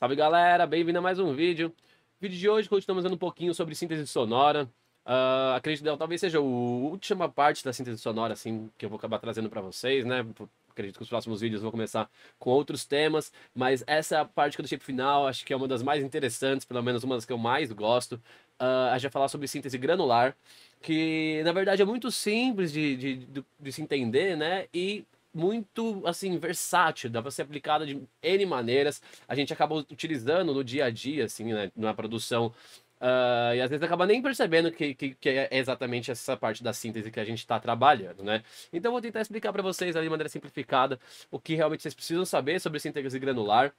Salve galera, bem-vindo a mais um vídeo. vídeo de hoje continuamos falando um pouquinho sobre síntese sonora. Uh, acredito que talvez seja a última parte da síntese sonora assim que eu vou acabar trazendo para vocês, né? Acredito que os próximos vídeos vão começar com outros temas, mas essa é a parte que eu deixei pro final, acho que é uma das mais interessantes, pelo menos uma das que eu mais gosto. Uh, a gente vai falar sobre síntese granular, que na verdade é muito simples de, de, de, de se entender, né? E muito assim versátil, dá para ser aplicada de N maneiras. A gente acaba utilizando no dia a dia, assim, né, na produção. Uh, e às vezes acaba nem percebendo que, que, que, é exatamente essa parte da síntese que a gente está trabalhando, né? Então vou tentar explicar para vocês ali de maneira simplificada o que realmente vocês precisam saber sobre síntese granular.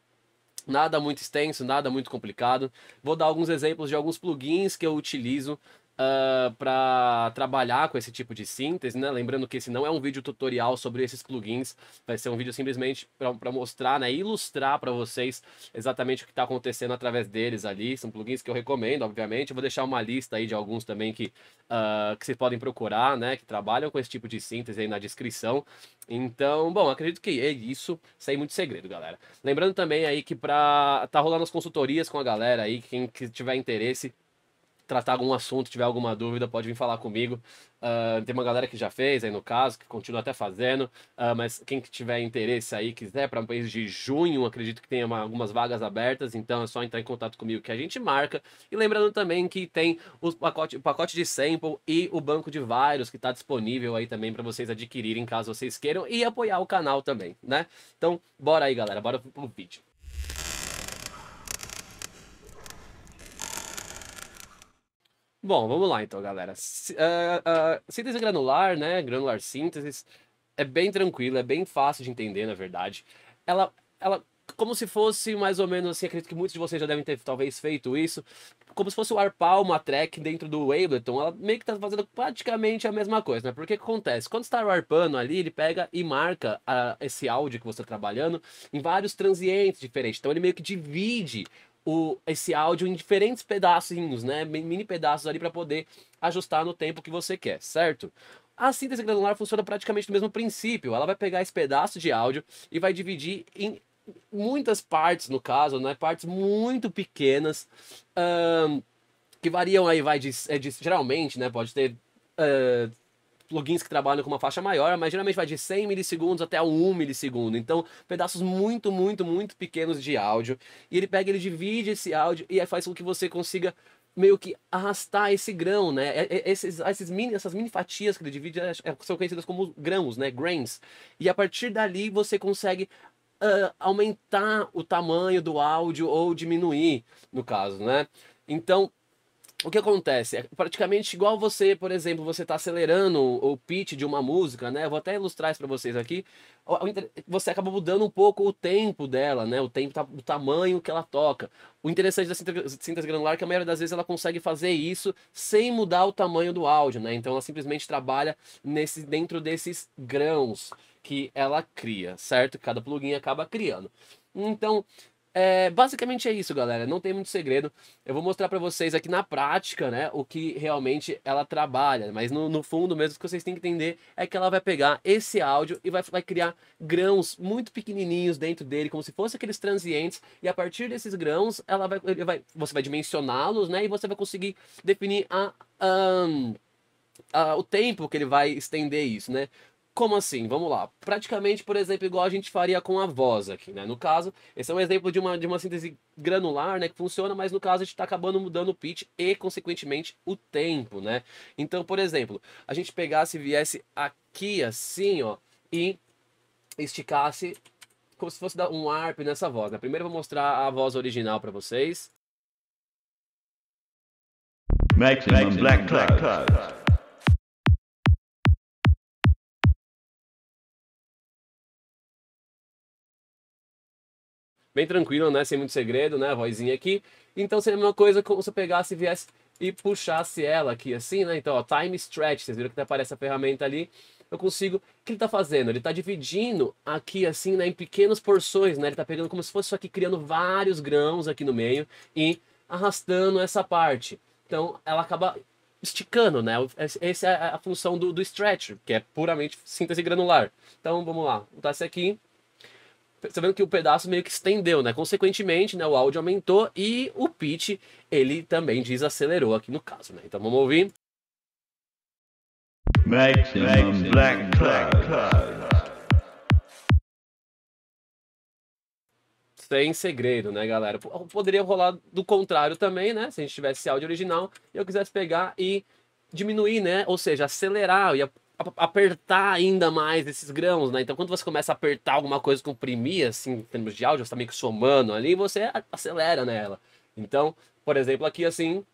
Nada muito extenso, nada muito complicado. Vou dar alguns exemplos de alguns plugins que eu utilizo uh, ah, para trabalhar com esse tipo de síntese, né? Lembrando que esse não é um vídeo tutorial sobre esses plugins, vai ser um vídeo simplesmente para mostrar, né? Ilustrar para vocês exatamente o que está acontecendo através deles ali. São plugins que eu recomendo, obviamente. Eu vou deixar uma lista aí de alguns também que, uh, que vocês podem procurar, né? Que trabalham com esse tipo de síntese aí na descrição. Então, bom, acredito que é isso, sem muito segredo, galera. Lembrando também aí que para tá rolando as consultorias com a galera aí, quem que tiver interesse, tratar algum assunto, tiver alguma dúvida, pode vir falar comigo. Uh, tem uma galera que já fez aí no caso, que continua até fazendo, uh, mas quem que tiver interesse aí, quiser para um mês de junho, acredito que tenha uma, algumas vagas abertas, então é só entrar em contato comigo que a gente marca. E lembrando também que tem o pacote, o pacote de sample e o banco de vários que está disponível aí também para vocês adquirirem caso vocês queiram e apoiar o canal também, né? Então, bora aí, galera, bora pro vídeo. Bom, vamos lá então, galera. Uh, uh, síntese granular, né? Granular síntese é bem tranquilo, é bem fácil de entender, na verdade. Ela, ela, como se fosse mais ou menos assim, acredito que muitos de vocês já devem ter talvez feito isso, como se fosse o arpar uma track dentro do Ableton, ela meio que está fazendo praticamente a mesma coisa, né? Porque o que acontece? Quando está arpando ali, ele pega e marca uh, esse áudio que você está trabalhando em vários transientes diferentes. Então ele meio que divide o, esse áudio em diferentes pedacinhos, né? Mini pedaços ali para poder ajustar no tempo que você quer, certo? A síntese granular funciona praticamente do mesmo princípio. Ela vai pegar esse pedaço de áudio e vai dividir em muitas partes, no caso, né? Partes muito pequenas, um, que variam aí, vai de, é de, geralmente, né? Pode ter uh, plugins que trabalham com uma faixa maior, mas geralmente vai de 100 milissegundos até 1 milissegundo. Então, pedaços muito, muito, muito pequenos de áudio. E ele pega, ele divide esse áudio e faz com que você consiga meio que arrastar esse grão, né? É, é, esses, esses mini, essas mini fatias que ele divide é, são conhecidas como grãos, né? Grains. E a partir dali você consegue uh, aumentar o tamanho do áudio ou diminuir, no caso, né? Então, o que acontece? É praticamente igual você, por exemplo, você está acelerando o pitch de uma música, né? Vou até ilustrar isso para vocês aqui. Você acaba mudando um pouco o tempo dela, né? O tempo, o tamanho que ela toca. O interessante da síntese granular é que a maioria das vezes ela consegue fazer isso sem mudar o tamanho do áudio, né? Então ela simplesmente trabalha nesse, dentro desses grãos que ela cria, certo? Cada plugin acaba criando. Então, é, basicamente é isso, galera. Não tem muito segredo. Eu vou mostrar para vocês aqui na prática, né, o que realmente ela trabalha. Mas no, no, fundo mesmo, o que vocês têm que entender é que ela vai pegar esse áudio e vai, vai criar grãos muito pequenininhos dentro dele, como se fossem aqueles transientes. E a partir desses grãos, ela vai, vai você vai dimensioná-los, né, e você vai conseguir definir a, a, o tempo que ele vai estender isso, né? Como assim? Vamos lá. Praticamente, por exemplo, igual a gente faria com a voz aqui, né? No caso, esse é um exemplo de uma, de uma síntese granular, né? Que funciona, mas no caso a gente está acabando mudando o pitch e, consequentemente, o tempo, né? Então, por exemplo, a gente pegasse e viesse aqui assim, ó, e esticasse como se fosse dar um arp nessa voz, né? Primeiro eu vou mostrar a voz original para vocês. Maximum Black Cloud. Bem tranquilo, né? Sem muito segredo, né? A vozinha aqui. Então seria a mesma coisa como se eu pegasse e viesse e puxasse ela aqui assim, né? Então, ó, time stretch, vocês viram que aparece a ferramenta ali. Eu consigo. O que ele está fazendo? Ele está dividindo aqui assim, né, em pequenas porções, né? Ele está pegando como se fosse isso aqui, criando vários grãos aqui no meio e arrastando essa parte. Então, ela acaba esticando, né? Essa é a função do, do stretch, que é puramente síntese granular. Então, vamos lá. Vou botar esse aqui você vendo que o pedaço meio que estendeu, né? Consequentemente, né, o áudio aumentou e o pitch, ele também desacelerou aqui no caso, né? Então vamos ouvir. Maximum Black Cloud. Sem segredo, né, galera? Poderia rolar do contrário também, né? Se a gente tivesse áudio original e eu quisesse pegar e diminuir, né? Ou seja, acelerar, e apertar ainda mais esses grãos, né? Então, quando você começa a apertar alguma coisa, comprimir, assim, em termos de áudio, você tá meio que somando ali, você acelera nela. Então, por exemplo, aqui assim.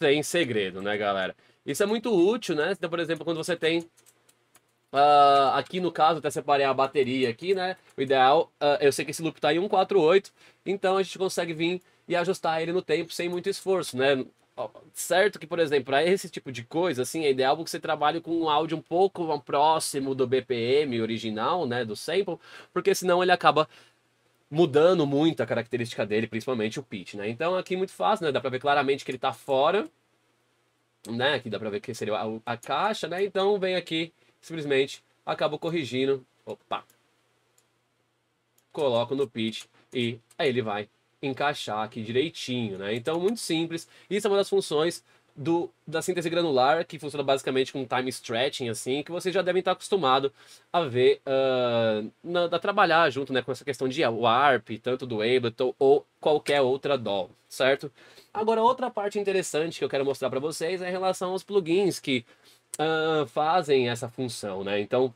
Sem segredo, né, galera? Isso é muito útil, né? Então, por exemplo, quando você tem Uh, aqui no caso, até separei a bateria aqui, né? O ideal, uh, eu sei que esse loop tá em 148, então a gente consegue vir e ajustar ele no tempo sem muito esforço, né? Certo que, por exemplo, para esse tipo de coisa, assim, é ideal que você trabalhe com um áudio um pouco próximo do BPM original, né, do sample, porque senão ele acaba mudando muito a característica dele, principalmente o pitch, né? Então aqui muito fácil, né? Dá para ver claramente que ele tá fora, né? Aqui dá para ver que seria a, a caixa, né? Então vem aqui, simplesmente acabo corrigindo, opa, coloco no pitch e aí ele vai encaixar aqui direitinho, né? Então, muito simples. Isso é uma das funções do, da síntese granular, que funciona basicamente com time stretching, assim, que vocês já devem estar acostumados a ver, uh, na, a trabalhar junto, né, com essa questão de warp, tanto do Ableton ou qualquer outra DAW, certo? Agora, outra parte interessante que eu quero mostrar para vocês é em relação aos plugins que uh, fazem essa função, né? Então,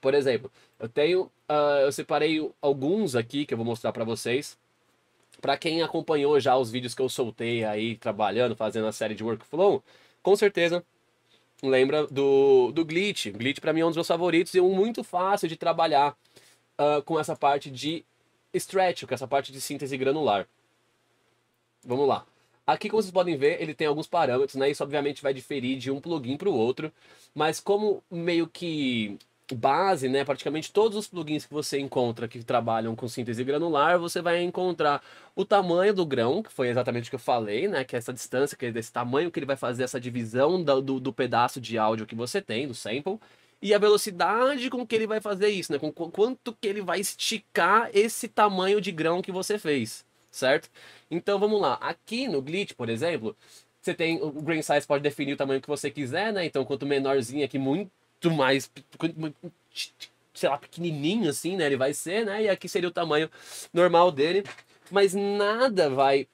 por exemplo, eu tenho, uh, eu separei alguns aqui que eu vou mostrar para vocês, para quem acompanhou já os vídeos que eu soltei aí trabalhando, fazendo a série de workflow, com certeza lembra do, do Glitch. Glitch para mim é um dos meus favoritos e um muito fácil de trabalhar uh, com essa parte de stretch, com essa parte de síntese granular. Vamos lá. Aqui, como vocês podem ver, ele tem alguns parâmetros, né? Isso obviamente vai diferir de um plugin para o outro, mas como meio que base, né, praticamente todos os plugins que você encontra que trabalham com síntese granular, você vai encontrar o tamanho do grão, que foi exatamente o que eu falei, né, que é essa distância, que é desse tamanho que ele vai fazer essa divisão do, do, do pedaço de áudio que você tem, do sample, e a velocidade com que ele vai fazer isso, né, com quanto que ele vai esticar esse tamanho de grão que você fez, certo? Então vamos lá, aqui no Glitch, por exemplo, você tem o grain size pode definir o tamanho que você quiser, né? Então quanto menorzinho aqui, muito muito mais, sei lá, pequenininho assim, né? Ele vai ser, né? E aqui seria o tamanho normal dele. Mas nada vai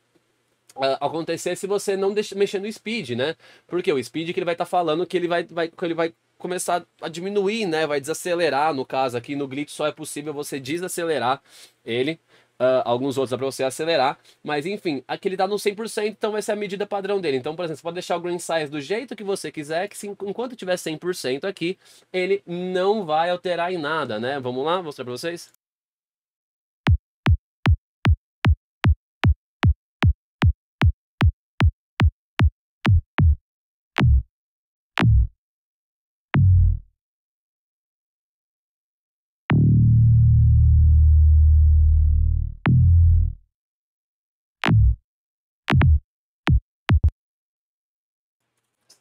uh, acontecer se você não deixa, mexer no speed, né? Porque o speed que ele vai estar tá falando que ele vai, vai, que ele vai começar a diminuir, né? Vai desacelerar, no caso aqui no glitch só é possível você desacelerar ele Uh, alguns outros dá para você acelerar, mas enfim, aqui ele tá no 100%, então vai ser a medida padrão dele. Então, por exemplo, você pode deixar o grain size do jeito que você quiser, que se, enquanto tiver 100% aqui, ele não vai alterar em nada, né? Vamos lá, mostrar para vocês?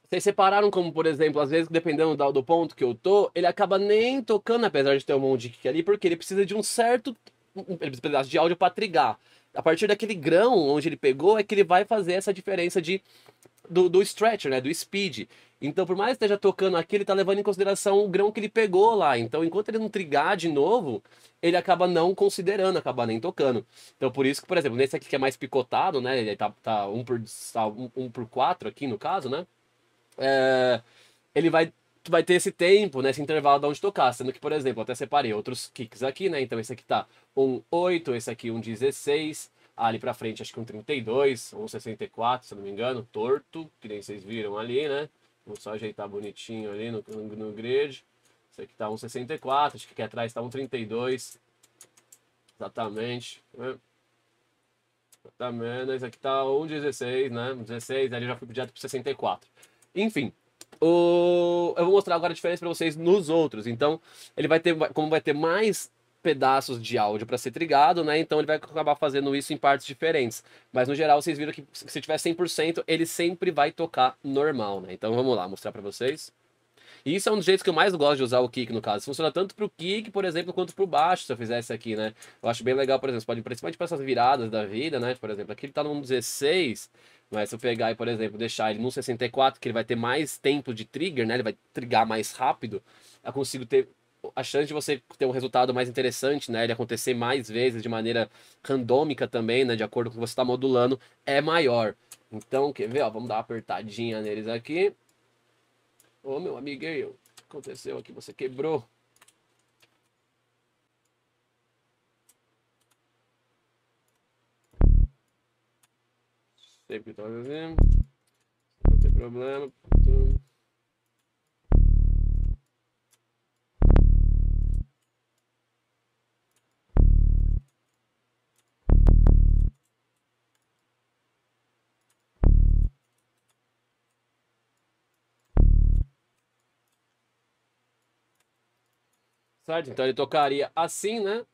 Vocês separaram como, por exemplo, às vezes, dependendo do, do ponto que eu tô, ele acaba nem tocando, apesar de ter um monte de kick ali, porque ele precisa de um certo um pedaço de áudio para trigar. A partir daquele grão onde ele pegou, é que ele vai fazer essa diferença de, do, do stretcher, né? Do speed. Então, por mais que esteja tocando aqui, ele está levando em consideração o grão que ele pegou lá. Então, enquanto ele não trigar de novo, ele acaba não considerando, acaba nem tocando. Então, por isso que, por exemplo, nesse aqui que é mais picotado, né? Ele tá, tá 1 um por, um, um por 4 aqui no caso, né? É, ele vai, vai ter esse tempo, né, esse intervalo de onde tocar. Sendo que, por exemplo, eu até separei outros kicks aqui, né? Então esse aqui tá um 8, esse aqui um 16, ali pra frente acho que um 32, um 64, se não me engano, torto, que nem vocês viram ali, né? Vou só ajeitar bonitinho ali no, no, no grid. Esse aqui tá um 64, acho que aqui atrás tá um 32. Exatamente. Né? Exatamente, esse aqui tá um 16, né? 16, ali já fui direto pro 64. Enfim, o... eu vou mostrar agora a diferença para vocês nos outros. Então, ele vai ter, como vai ter mais pedaços de áudio para ser trigado, né? Então ele vai acabar fazendo isso em partes diferentes. Mas no geral, vocês viram que se tiver 100%, ele sempre vai tocar normal, né? Então vamos lá, mostrar para vocês. E isso é um dos jeitos que eu mais gosto de usar o kick, no caso. Funciona tanto pro kick, por exemplo, quanto pro baixo, se eu fizesse aqui, né? Eu acho bem legal, por exemplo, pode, principalmente para essas viradas da vida, né? Por exemplo, aqui ele tá no 16, mas se eu pegar e, por exemplo, deixar ele no 64, que ele vai ter mais tempo de trigger, né? Ele vai trigar mais rápido, eu consigo ter a chance de você ter um resultado mais interessante, né, ele acontecer mais vezes de maneira randômica também, né, de acordo com o que você está modulando, é maior. Então, quer ver, ó, vamos dar uma apertadinha neles aqui. Ô, meu amiguinho, o que aconteceu aqui? Você quebrou. Sempre que tá fazendo. Não tem problema. Certo? Então ele tocaria assim, né?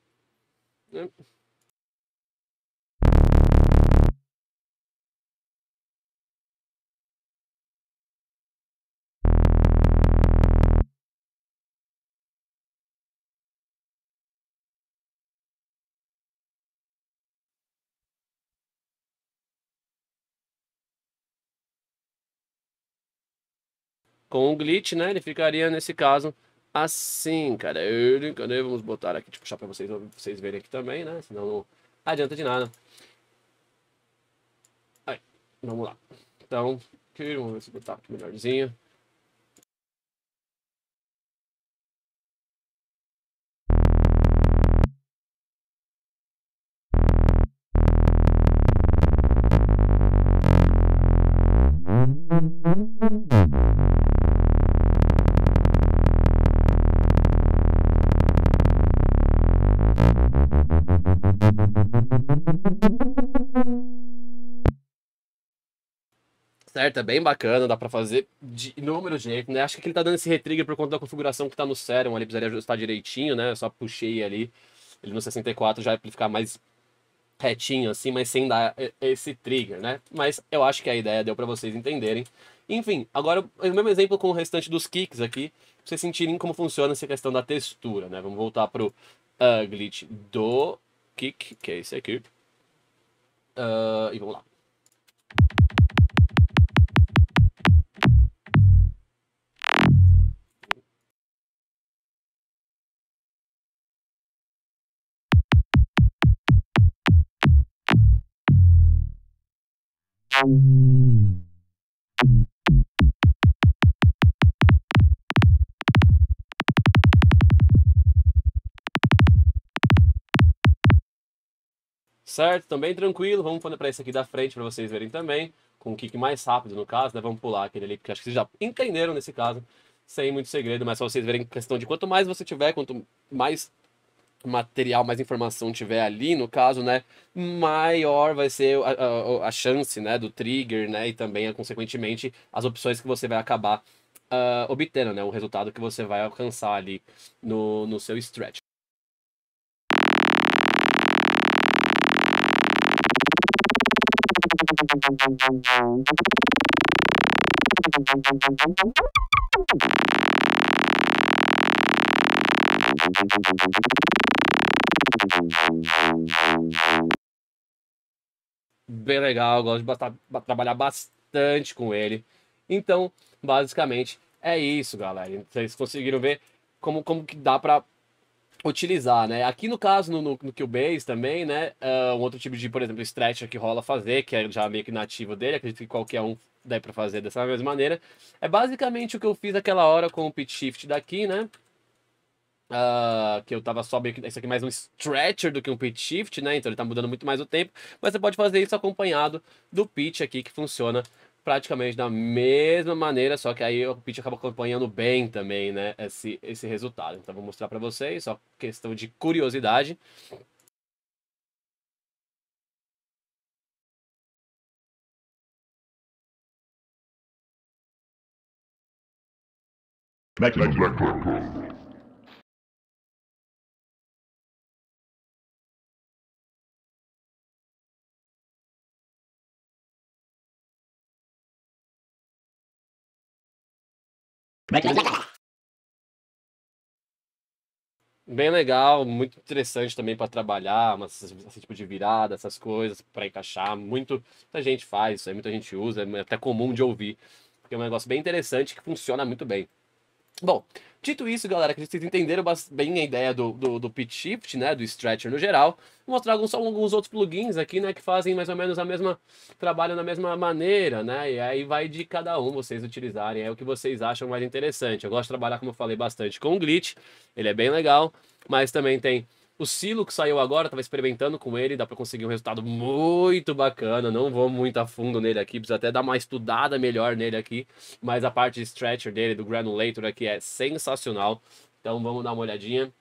Com o glitch, né? Ele ficaria nesse caso assim, cara. Ele, cadê? Vamos botar aqui, tipo, puxar pra vocês, vocês verem aqui também, né? Senão não adianta de nada. Aí, vamos lá. Então, aqui, vamos ver se botar aqui melhorzinho. Certo? É bem bacana, dá pra fazer de inúmeros jeitos, né? Acho que ele tá dando esse retrigger por conta da configuração que tá no Serum, ali precisaria ajustar direitinho, né? Eu só puxei ali, ele no 64 já é pra ele ficar mais retinho assim, mas sem dar esse trigger, né? Mas eu acho que a ideia deu para vocês entenderem. Enfim, agora o mesmo exemplo com o restante dos kicks aqui, pra vocês sentirem como funciona essa questão da textura, né? Vamos voltar pro uh, glitch do kick, que é esse aqui. Uh, e vamos lá. Certo? Também tranquilo. Vamos para esse aqui da frente para vocês verem também. Com um kick mais rápido no caso, né? Vamos pular aquele ali, porque acho que vocês já entenderam nesse caso. Sem muito segredo, mas só vocês verem questão de quanto mais você tiver, quanto mais material, mais informação tiver ali, no caso, né, maior vai ser a, a, a, chance, né, do trigger, né, e também, consequentemente, as opções que você vai acabar uh, obtendo, né, o resultado que você vai alcançar ali no, no seu stretch. Bem legal, gosto de trabalhar bastante com ele. Então, basicamente, é isso, galera. Vocês conseguiram ver como, como que dá para utilizar, né? Aqui no caso, no, no, no Cubase também, né? Uh, um outro tipo de, por exemplo, stretcher que rola fazer, que é já meio que nativo dele, acredito que qualquer um deve para fazer dessa mesma maneira. É basicamente o que eu fiz aquela hora com o pitch shift daqui, né? Uh, que eu tava só meio que. Isso aqui é mais um stretcher do que um pitch shift, né? Então ele tá mudando muito mais o tempo. Mas você pode fazer isso acompanhado do pitch aqui, que funciona praticamente da mesma maneira, só que aí o pitch acaba acompanhando bem também, né? Esse, esse resultado. Então vou mostrar para vocês, só questão de curiosidade. Black, black, black, Bem legal, muito interessante também para trabalhar, mas, esse tipo de virada, essas coisas para encaixar. Muito, muita gente faz isso aí, muita gente usa, é até comum de ouvir, porque é um negócio bem interessante que funciona muito bem. Bom, dito isso, galera, que vocês entenderam bem a ideia do, do, do pitch shift, né, do stretcher no geral, vou mostrar alguns, alguns outros plugins aqui, né, que fazem mais ou menos a mesma, trabalham da mesma maneira, né, e aí vai de cada um vocês utilizarem, é o que vocês acham mais interessante. Eu gosto de trabalhar, como eu falei, bastante com o Glitch, ele é bem legal, mas também tem o Silo que saiu agora, estava experimentando com ele, dá para conseguir um resultado muito bacana. Não vou muito a fundo nele aqui, precisa até dar uma estudada melhor nele aqui. Mas a parte de stretcher dele, do granulator aqui é sensacional. Então vamos dar uma olhadinha.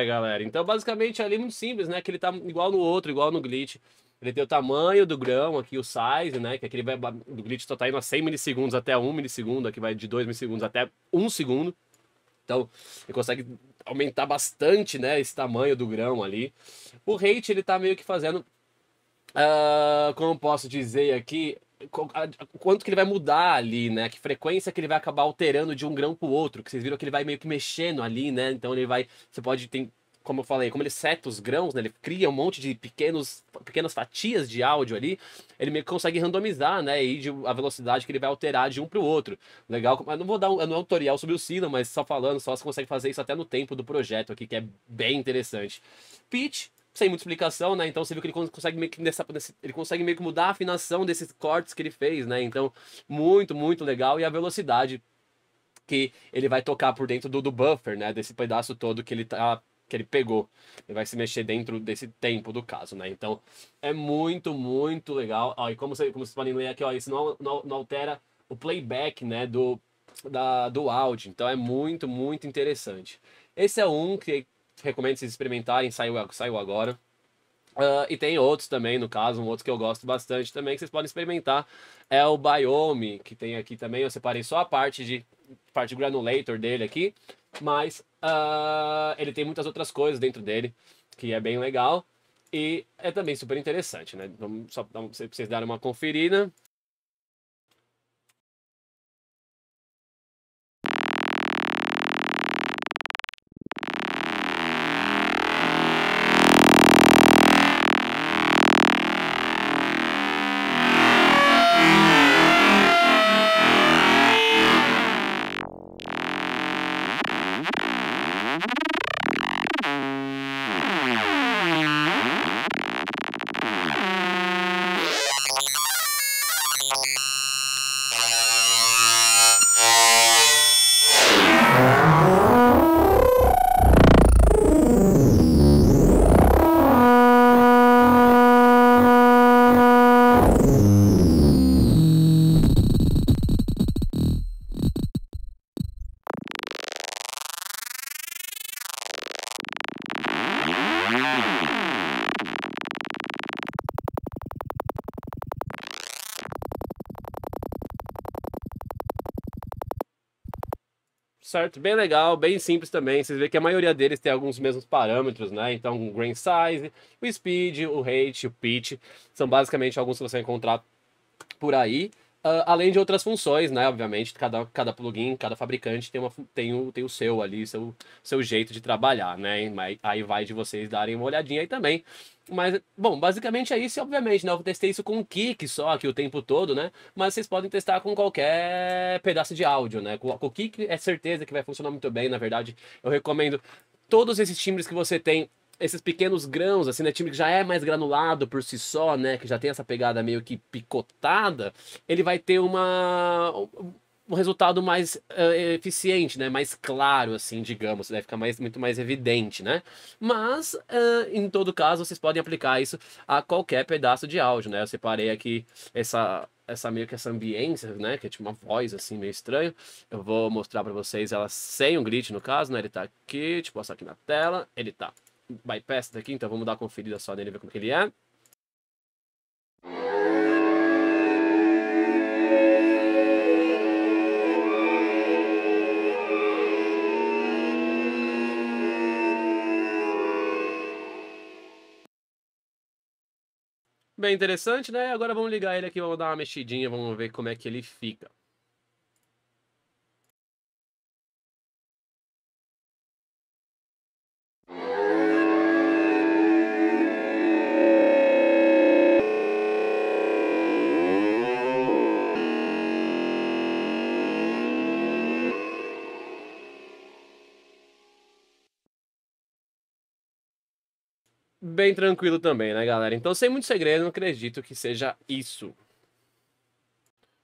Né, galera? Então, basicamente, ali é muito simples, né? Que ele tá igual no outro, igual no glitch. Ele tem o tamanho do grão aqui, o size, né? Que aqui ele vai, do glitch tá indo a 100 milissegundos até 1 milissegundo, aqui vai de 2 milissegundos até 1 segundo. Então, ele consegue aumentar bastante, né, esse tamanho do grão ali. O rate, ele tá meio que fazendo, uh, como posso dizer aqui, quanto que ele vai mudar ali, né? Que frequência que ele vai acabar alterando de um grão pro outro, que vocês viram que ele vai meio que mexendo ali, né? Então ele vai, você pode tem como eu falei, como ele seta os grãos, né? Ele cria um monte de pequenos, pequenas fatias de áudio ali, ele meio que consegue randomizar, né? E de, a velocidade que ele vai alterar de um para o outro. Legal, mas não vou dar um, não é um tutorial sobre o sino, mas só falando, só você consegue fazer isso até no tempo do projeto aqui, que é bem interessante. Pitch, sem muita explicação, né? Então você viu que ele consegue meio que nessa, ele consegue meio que mudar a afinação desses cortes que ele fez, né? Então, muito, muito legal. E a velocidade que ele vai tocar por dentro do, do buffer, né? Desse pedaço todo que ele tá que ele pegou. Ele vai se mexer dentro desse tempo do caso, né? Então, é muito, muito legal. Ó, e como, você, como vocês podem ler aqui, ó, isso não, não, não altera o playback, né, do, da, do áudio. Então, é muito, muito interessante. Esse é um que recomendo vocês experimentarem, saiu, saiu agora. Uh, e tem outros também, no caso, um outro que eu gosto bastante também, que vocês podem experimentar, é o Biome, que tem aqui também, eu separei só a parte de parte granulator dele aqui, mas uh, ele tem muitas outras coisas dentro dele, que é bem legal, e é também super interessante, né? Vamos só para vocês darem uma conferida. Certo? Bem legal, bem simples também. Vocês veem que a maioria deles tem alguns mesmos parâmetros, né? Então, o grain size, o speed, o rate, o pitch, são basicamente alguns que você vai encontrar por aí. Uh, além de outras funções, né? Obviamente, cada, cada plugin, cada fabricante tem, uma, tem, o, tem o seu ali, seu, seu jeito de trabalhar, né? Aí vai de vocês darem uma olhadinha aí também. Mas, bom, basicamente é isso, obviamente, né? Eu testei isso com o Kik só aqui o tempo todo, né? Mas vocês podem testar com qualquer pedaço de áudio, né? Com, com o Kik é certeza que vai funcionar muito bem, na verdade. Eu recomendo todos esses timbres que você tem esses pequenos grãos, assim, né? Time que já é mais granulado por si só, né? Que já tem essa pegada meio que picotada, ele vai ter uma um resultado mais uh, eficiente, né? Mais claro, assim, digamos, vai ficar mais, muito mais evidente, né? Mas, uh, em todo caso, vocês podem aplicar isso a qualquer pedaço de áudio, né? Eu separei aqui essa, essa meio que essa ambiência, né? Que é tipo uma voz, assim, meio estranho. Eu vou mostrar para vocês ela sem o glitch, no caso, né? Ele tá aqui, tipo, passar aqui na tela. Ele tá bypass daqui, então vamos dar uma conferida só nele, ver como que ele é. Bem interessante, né? Agora vamos ligar ele aqui, vamos dar uma mexidinha, vamos ver como é que ele fica. Bem tranquilo também, né, galera? Então, sem muito segredo, não acredito que seja isso.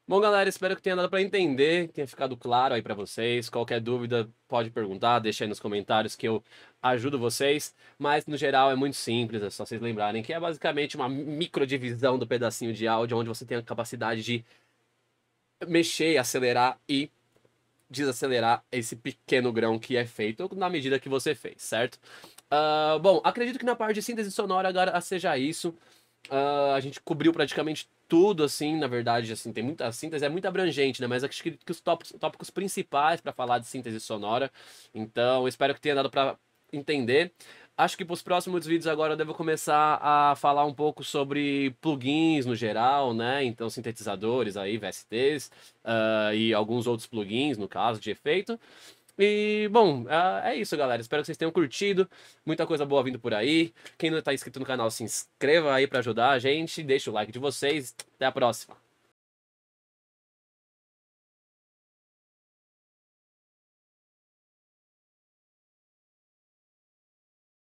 Bom, galera, espero que tenha dado para entender, tenha ficado claro aí para vocês. Qualquer dúvida, pode perguntar, deixa aí nos comentários que eu ajudo vocês. Mas, no geral, é muito simples, é só vocês lembrarem que é basicamente uma microdivisão do pedacinho de áudio, onde você tem a capacidade de mexer, acelerar e desacelerar esse pequeno grão que é feito na medida que você fez, certo? Uh, bom, acredito que na parte de síntese sonora agora seja isso. Uh, a gente cobriu praticamente tudo, assim, na verdade, assim, tem muita a síntese, é muito abrangente, né? Mas acho que, que os tópicos, tópicos principais para falar de síntese sonora. Então, espero que tenha dado para entender. Acho que para os próximos vídeos agora eu devo começar a falar um pouco sobre plugins no geral, né? Então, sintetizadores aí, VSTs, uh, e alguns outros plugins, no caso, de efeito. E, bom, é, é isso, galera. Espero que vocês tenham curtido. Muita coisa boa vindo por aí. Quem não está inscrito no canal, se inscreva aí para ajudar a gente. Deixa o like de vocês. Até a próxima.